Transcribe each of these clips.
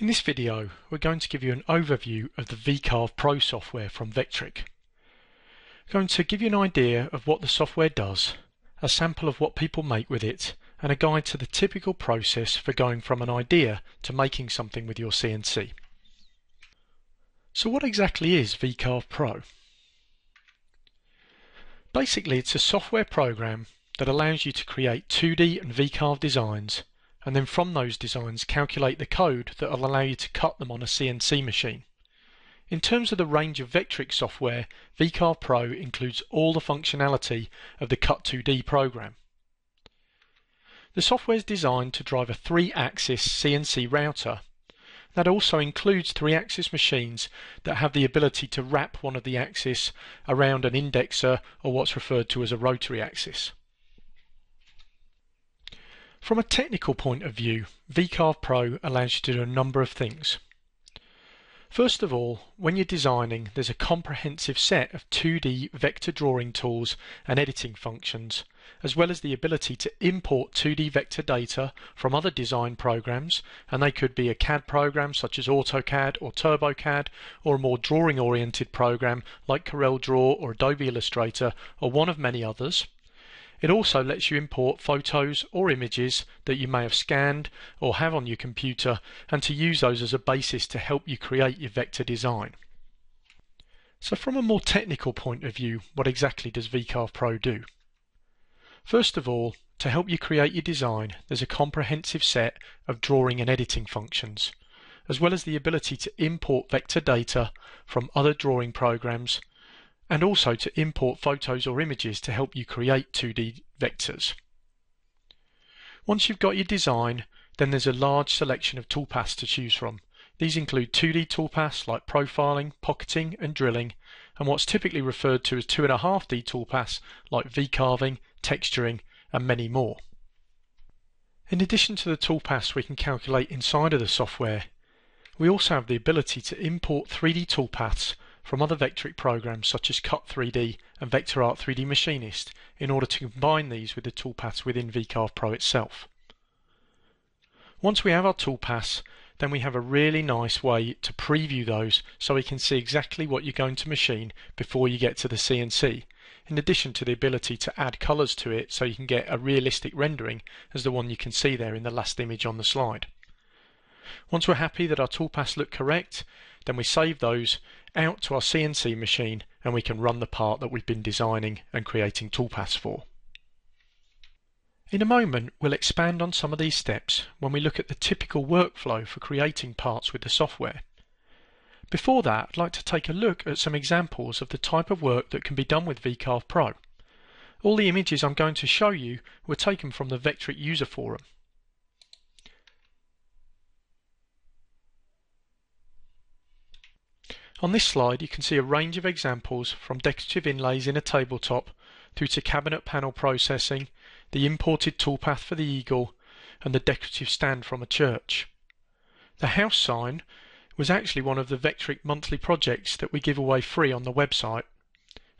In this video, we're going to give you an overview of the VCarve Pro software from Vectric. Going to give you an idea of what the software does, a sample of what people make with it, and a guide to the typical process for going from an idea to making something with your CNC. So what exactly is VCarve Pro? Basically, it's a software program that allows you to create 2D and VCarve designs and then from those designs calculate the code that will allow you to cut them on a CNC machine. In terms of the range of Vectric software, VCarve Pro includes all the functionality of the Cut2D program. The software is designed to drive a three-axis CNC router. That also includes three-axis machines that have the ability to wrap one of the axes around an indexer or what's referred to as a rotary axis. From a technical point of view, VCarve Pro allows you to do a number of things. First of all, when you're designing, there's a comprehensive set of 2D vector drawing tools and editing functions, as well as the ability to import 2D vector data from other design programs, and they could be a CAD program such as AutoCAD or TurboCAD, or a more drawing-oriented program like CorelDRAW or Adobe Illustrator, or one of many others. It also lets you import photos or images that you may have scanned or have on your computer and to use those as a basis to help you create your vector design. So from a more technical point of view, what exactly does VCarve Pro do? First of all, to help you create your design, there's a comprehensive set of drawing and editing functions, as well as the ability to import vector data from other drawing programs and also to import photos or images to help you create 2D vectors. Once you've got your design, then there's a large selection of toolpaths to choose from. These include 2D toolpaths like profiling, pocketing and drilling, and what's typically referred to as 2.5D toolpaths like V-carving, texturing and many more. In addition to the toolpaths we can calculate inside of the software, we also have the ability to import 3D toolpaths from other Vectric programs such as Cut3D and VectorArt 3D Machinist in order to combine these with the toolpaths within VCarve Pro itself. Once we have our toolpaths, then we have a really nice way to preview those so we can see exactly what you're going to machine before you get to the CNC, in addition to the ability to add colours to it so you can get a realistic rendering as the one you can see there in the last image on the slide. Once we're happy that our toolpaths look correct, then we save those out to our CNC machine and we can run the part that we've been designing and creating toolpaths for. In a moment, we'll expand on some of these steps when we look at the typical workflow for creating parts with the software. Before that, I'd like to take a look at some examples of the type of work that can be done with VCarve Pro. All the images I'm going to show you were taken from the Vectric user forum. On this slide you can see a range of examples from decorative inlays in a tabletop through to cabinet panel processing, the imported toolpath for the eagle and the decorative stand from a church. The house sign was actually one of the Vectric monthly projects that we give away free on the website.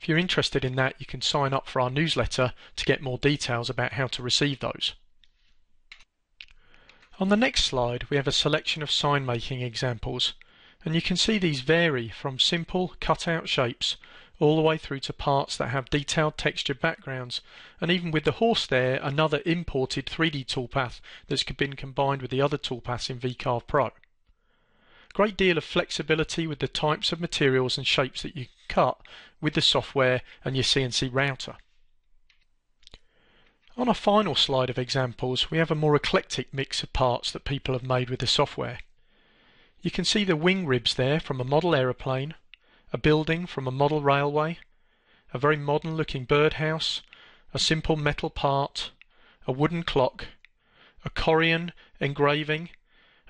If you're interested in that you can sign up for our newsletter to get more details about how to receive those. On the next slide we have a selection of sign making examples and you can see these vary from simple cut-out shapes all the way through to parts that have detailed textured backgrounds and even with the horse there another imported 3D toolpath that's been combined with the other toolpaths in VCarve Pro. Great deal of flexibility with the types of materials and shapes that you can cut with the software and your CNC router. On our final slide of examples we have a more eclectic mix of parts that people have made with the software. You can see the wing ribs there from a model aeroplane, a building from a model railway, a very modern looking birdhouse, a simple metal part, a wooden clock, a Corian engraving,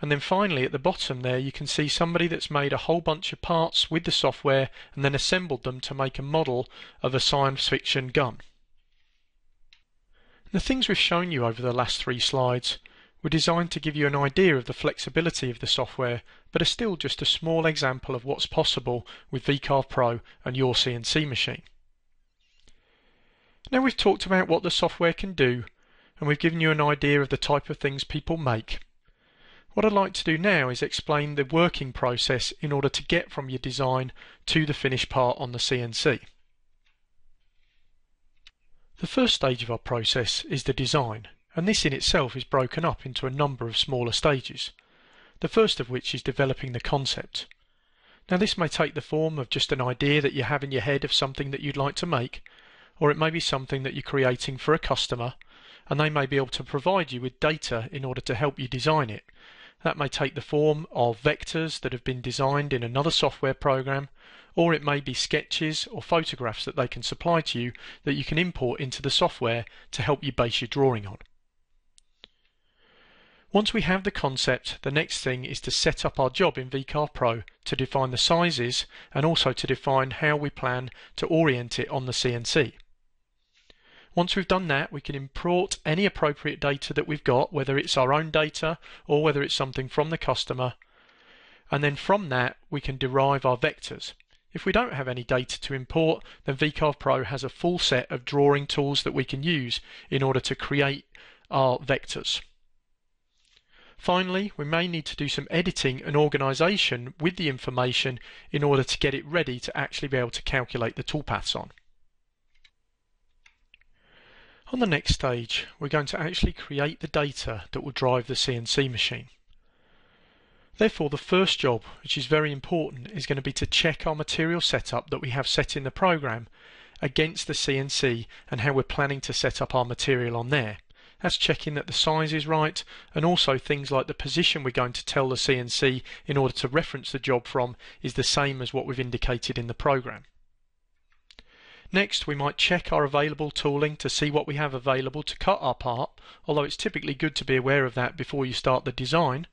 and then finally at the bottom there you can see somebody that's made a whole bunch of parts with the software and then assembled them to make a model of a science fiction gun. The things we've shown you over the last three slides were designed to give you an idea of the flexibility of the software, but are still just a small example of what's possible with VCarve Pro and your CNC machine. Now we've talked about what the software can do, and we've given you an idea of the type of things people make. What I'd like to do now is explain the working process in order to get from your design to the finished part on the CNC. The first stage of our process is the design, and this in itself is broken up into a number of smaller stages, the first of which is developing the concept. Now this may take the form of just an idea that you have in your head of something that you'd like to make, or it may be something that you're creating for a customer, and they may be able to provide you with data in order to help you design it. That may take the form of vectors that have been designed in another software program, or it may be sketches or photographs that they can supply to you that you can import into the software to help you base your drawing on. Once we have the concept, the next thing is to set up our job in VCarve Pro to define the sizes and also to define how we plan to orient it on the CNC. Once we've done that, we can import any appropriate data that we've got, whether it's our own data or whether it's something from the customer. And then from that, we can derive our vectors. If we don't have any data to import, then VCarve Pro has a full set of drawing tools that we can use in order to create our vectors. Finally, we may need to do some editing and organization with the information in order to get it ready to actually be able to calculate the toolpaths on. On the next stage, we're going to actually create the data that will drive the CNC machine. Therefore, the first job, which is very important, is going to be to check our material setup that we have set in the program against the CNC and how we're planning to set up our material on there. That's checking that the size is right and also things like the position we're going to tell the CNC in order to reference the job from is the same as what we've indicated in the program. Next, we might check our available tooling to see what we have available to cut our part, although it's typically good to be aware of that before you start the design.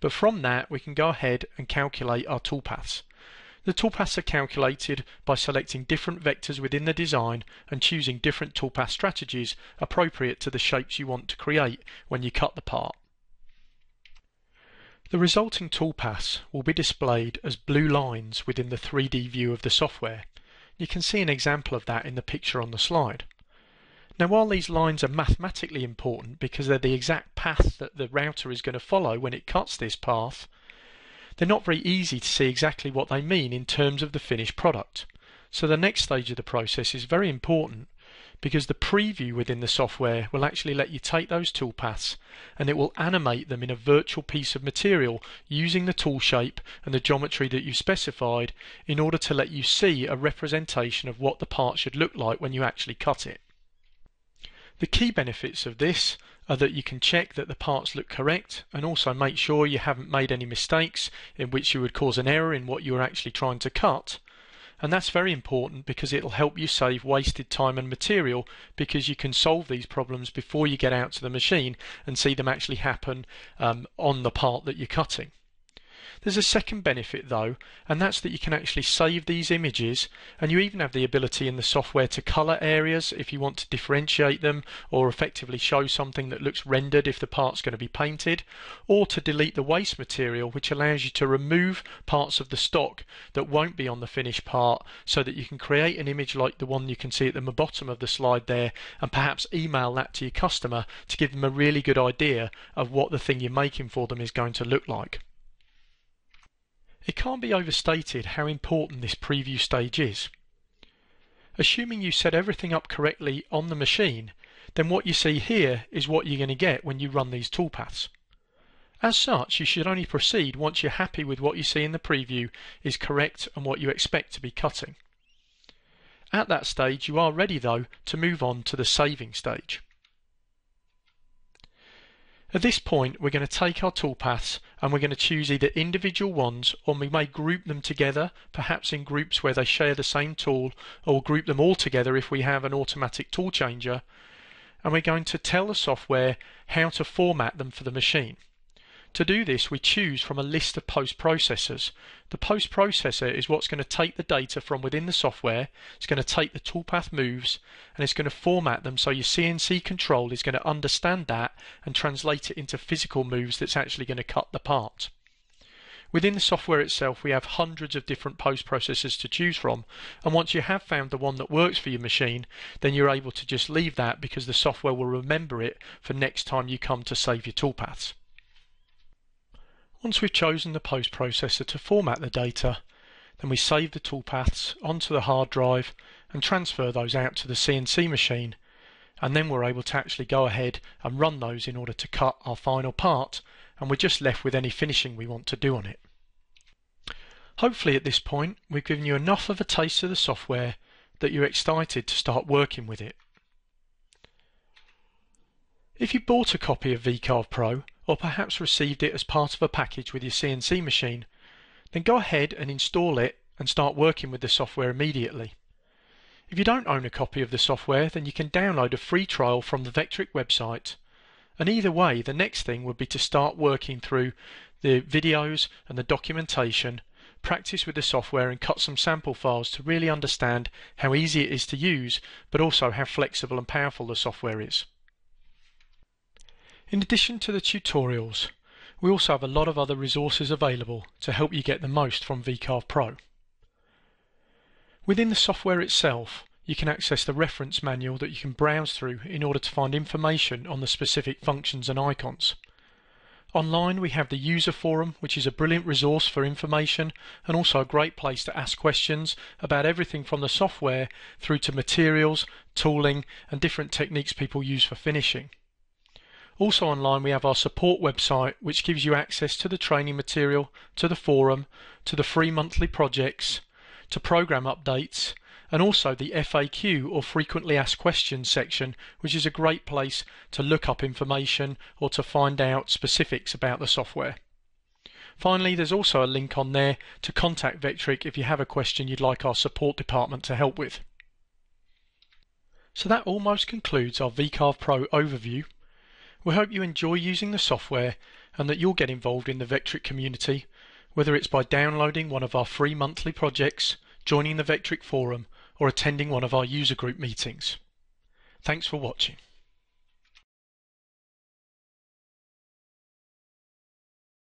But from that, we can go ahead and calculate our toolpaths. The toolpaths are calculated by selecting different vectors within the design and choosing different toolpath strategies appropriate to the shapes you want to create when you cut the part. The resulting toolpaths will be displayed as blue lines within the 3D view of the software. You can see an example of that in the picture on the slide. Now while these lines are mathematically important because they're the exact path that the router is going to follow when it cuts this path, they're not very easy to see exactly what they mean in terms of the finished product. So the next stage of the process is very important because the preview within the software will actually let you take those toolpaths and it will animate them in a virtual piece of material using the tool shape and the geometry that you've specified in order to let you see a representation of what the part should look like when you actually cut it. The key benefits of this are that you can check that the parts look correct and also make sure you haven't made any mistakes in which you would cause an error in what you're actually trying to cut. And that's very important because it'll help you save wasted time and material because you can solve these problems before you get out to the machine and see them actually happen um, on the part that you're cutting. There's a second benefit though, and that's that you can actually save these images and you even have the ability in the software to color areas if you want to differentiate them or effectively show something that looks rendered if the part's going to be painted or to delete the waste material which allows you to remove parts of the stock that won't be on the finished part so that you can create an image like the one you can see at the bottom of the slide there and perhaps email that to your customer to give them a really good idea of what the thing you're making for them is going to look like. It can't be overstated how important this preview stage is. Assuming you set everything up correctly on the machine, then what you see here is what you're going to get when you run these toolpaths. As such, you should only proceed once you're happy with what you see in the preview is correct and what you expect to be cutting. At that stage, you are ready though to move on to the saving stage. At this point we're going to take our toolpaths and we're going to choose either individual ones or we may group them together, perhaps in groups where they share the same tool, or group them all together if we have an automatic tool changer. And we're going to tell the software how to format them for the machine. To do this, we choose from a list of post processors. The post processor is what's going to take the data from within the software, it's going to take the toolpath moves, and it's going to format them so your CNC control is going to understand that and translate it into physical moves that's actually going to cut the part. Within the software itself, we have hundreds of different post processors to choose from, and once you have found the one that works for your machine, then you're able to just leave that because the software will remember it for next time you come to save your toolpaths. Once we've chosen the post processor to format the data, then we save the toolpaths onto the hard drive and transfer those out to the CNC machine and then we're able to actually go ahead and run those in order to cut our final part and we're just left with any finishing we want to do on it. Hopefully at this point we've given you enough of a taste of the software that you're excited to start working with it. If you bought a copy of VCarve Pro or perhaps received it as part of a package with your CNC machine, then go ahead and install it and start working with the software immediately. If you don't own a copy of the software, then you can download a free trial from the Vectric website. And either way, the next thing would be to start working through the videos and the documentation, practice with the software and cut some sample files to really understand how easy it is to use, but also how flexible and powerful the software is. In addition to the tutorials, we also have a lot of other resources available to help you get the most from VCarve Pro. Within the software itself, you can access the reference manual that you can browse through in order to find information on the specific functions and icons. Online we have the user forum which is a brilliant resource for information and also a great place to ask questions about everything from the software through to materials, tooling and different techniques people use for finishing. Also online we have our support website which gives you access to the training material, to the forum, to the free monthly projects, to program updates and also the FAQ or frequently asked questions section which is a great place to look up information or to find out specifics about the software. Finally, there's also a link on there to contact Vectric if you have a question you'd like our support department to help with. So that almost concludes our VCarve Pro overview. We hope you enjoy using the software and that you'll get involved in the Vectric community whether it's by downloading one of our free monthly projects, joining the Vectric forum, or attending one of our user group meetings. Thanks for watching.